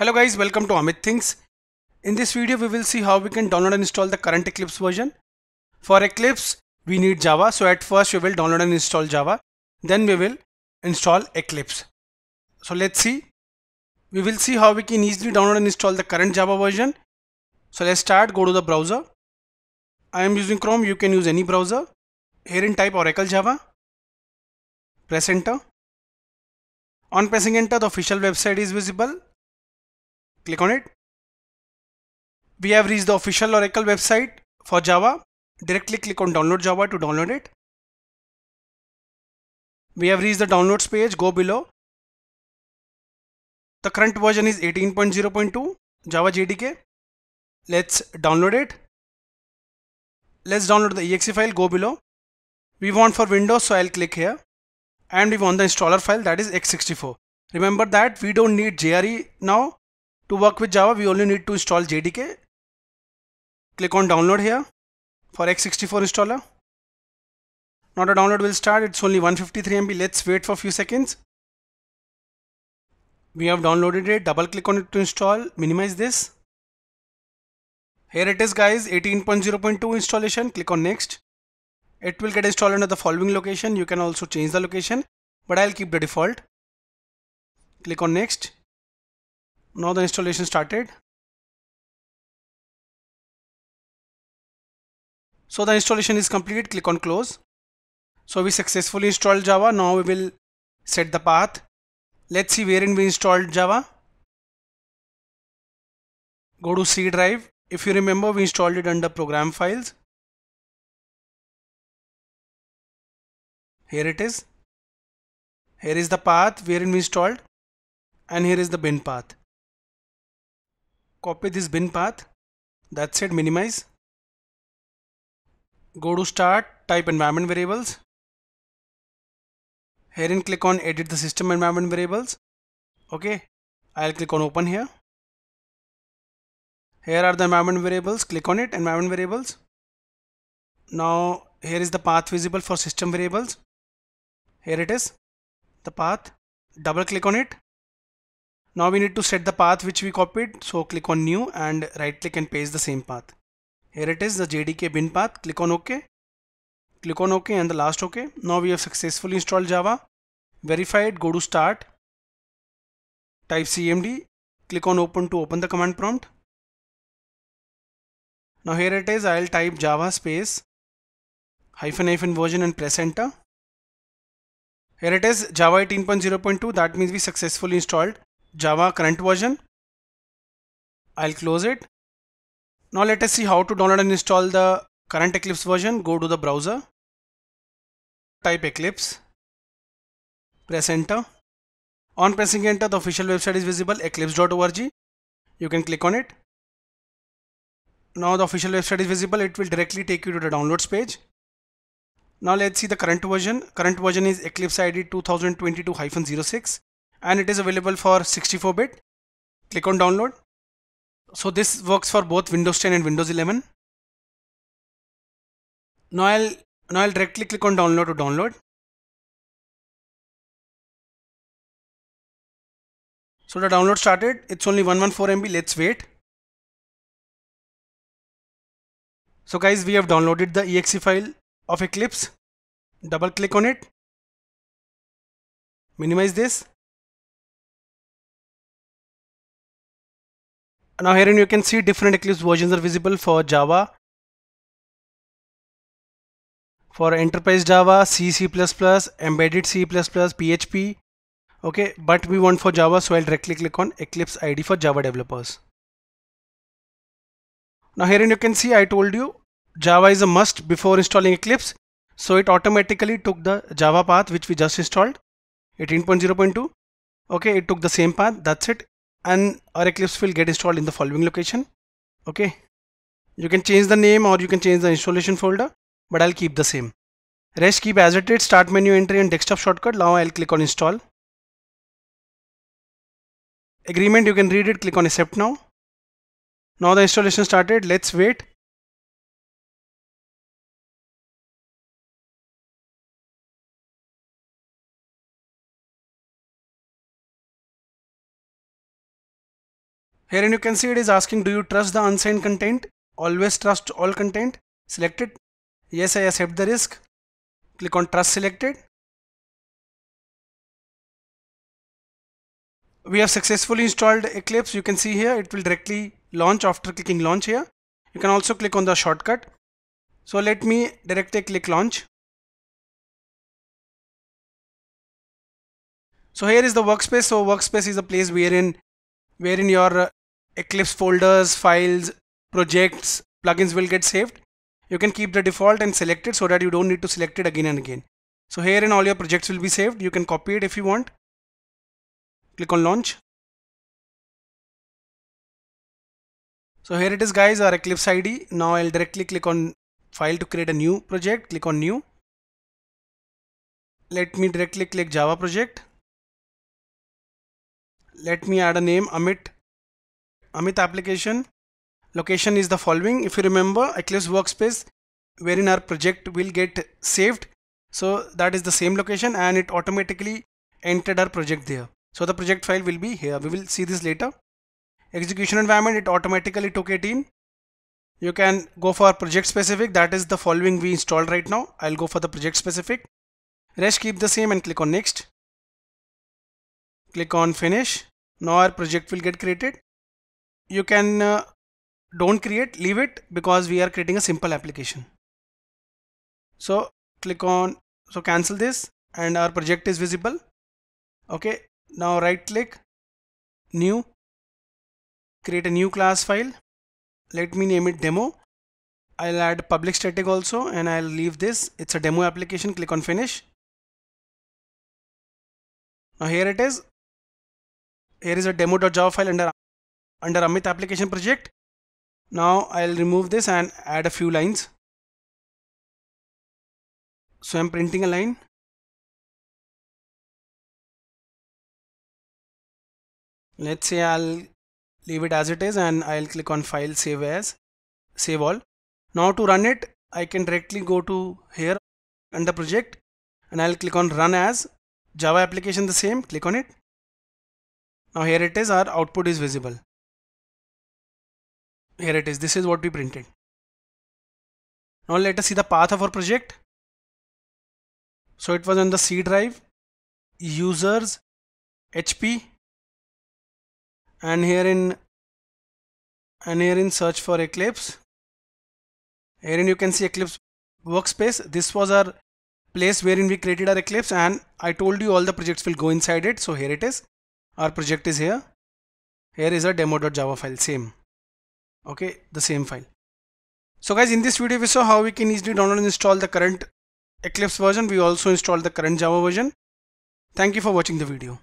Hello guys, welcome to Amit Thinks. In this video, we will see how we can download and install the current Eclipse version. For Eclipse, we need Java. So at first we will download and install Java. Then we will install Eclipse. So let's see. We will see how we can easily download and install the current Java version. So let's start, go to the browser. I am using Chrome, you can use any browser. Here in type Oracle Java. Press enter. On pressing enter, the official website is visible click on it. We have reached the official Oracle website for Java. Directly click on download Java to download it. We have reached the downloads page, go below. The current version is 18.0.2 Java JDK. Let's download it. Let's download the exe file, go below. We want for Windows, so I'll click here. And we want the installer file that is x64. Remember that we don't need JRE now to work with Java, we only need to install JDK. Click on download here for x64 installer. Now the download will start. It's only 153 MB. Let's wait for a few seconds. We have downloaded it. Double click on it to install. Minimize this. Here it is guys 18.0.2 installation. Click on next. It will get installed under the following location. You can also change the location but I'll keep the default. Click on next now the installation started. So the installation is complete. Click on close. So we successfully installed java. Now we will set the path. Let's see wherein we installed java. Go to c drive. If you remember we installed it under program files. Here it is. Here is the path wherein we installed. And here is the bin path copy this bin path. That's it minimize. Go to start type environment variables. Herein click on edit the system environment variables. Okay I'll click on open here. Here are the environment variables. Click on it environment variables. Now here is the path visible for system variables. Here it is the path. Double click on it now we need to set the path which we copied. So click on new and right click and paste the same path. Here it is the JDK bin path. Click on OK. Click on OK and the last OK. Now we have successfully installed Java. Verified. Go to start. Type CMD. Click on open to open the command prompt. Now here it is. I'll type Java space hyphen hyphen version and press enter. Here it is Java 18.0.2 that means we successfully installed Java current version. I'll close it. Now let us see how to download and install the current Eclipse version. Go to the browser. Type Eclipse. Press enter. On pressing enter, the official website is visible eclipse.org. You can click on it. Now the official website is visible. It will directly take you to the downloads page. Now let's see the current version. Current version is Eclipse IDE 2022-06 and it is available for 64 bit. Click on download. So this works for both Windows 10 and Windows 11 now I'll now I'll directly click on download to download. So the download started. It's only 114 MB let's wait. So guys we have downloaded the exe file of Eclipse. Double click on it. Minimize this now here you can see different Eclipse versions are visible for Java for enterprise Java, C, C++, embedded C++, PHP okay but we want for Java so I'll directly click on Eclipse IDE for Java developers. Now here you can see I told you Java is a must before installing Eclipse. So it automatically took the Java path which we just installed 18.0.2 okay it took the same path that's it and our Eclipse will get installed in the following location. Okay. You can change the name or you can change the installation folder but I'll keep the same. Rest keep as it is. Start menu entry and desktop shortcut. Now I'll click on install. Agreement you can read it. Click on accept now. Now the installation started. Let's wait Here and you can see it is asking do you trust the unsigned content? Always trust all content. Select it. Yes, I accept the risk. Click on trust selected. We have successfully installed Eclipse. You can see here it will directly launch after clicking launch here. You can also click on the shortcut. So let me directly click launch. So here is the workspace. So workspace is a place wherein wherein your Eclipse folders, files, projects, plugins will get saved. You can keep the default and select it so that you don't need to select it again and again. So here in all your projects will be saved. You can copy it if you want. Click on launch. So here it is guys our Eclipse IDE. Now I'll directly click on file to create a new project. Click on new. Let me directly click Java project. Let me add a name Amit Amit application. Location is the following. If you remember Eclipse workspace wherein our project will get saved. So that is the same location and it automatically entered our project there. So the project file will be here. We will see this later. Execution environment, it automatically took it in. You can go for project specific. That is the following we installed right now. I'll go for the project specific. Rest keep the same and click on next. Click on finish. Now our project will get created you can uh, don't create leave it because we are creating a simple application. So click on so cancel this and our project is visible. Okay now right click new create a new class file. Let me name it demo. I'll add public static also and I'll leave this. It's a demo application. Click on finish. Now here it is. Here is a demo.java file under under Amit application project. Now I'll remove this and add a few lines. So I'm printing a line. Let's say I'll leave it as it is and I'll click on file save as save all. Now to run it I can directly go to here under project and I'll click on run as Java application the same click on it. Now here it is our output is visible here it is. This is what we printed. Now let us see the path of our project. So it was on the C drive users HP and here in and here in search for Eclipse. Herein you can see Eclipse workspace. This was our place wherein we created our Eclipse and I told you all the projects will go inside it. So here it is. Our project is here. Here is a demo.java file. Same okay the same file. So guys in this video we saw how we can easily download and install the current eclipse version. We also installed the current java version. Thank you for watching the video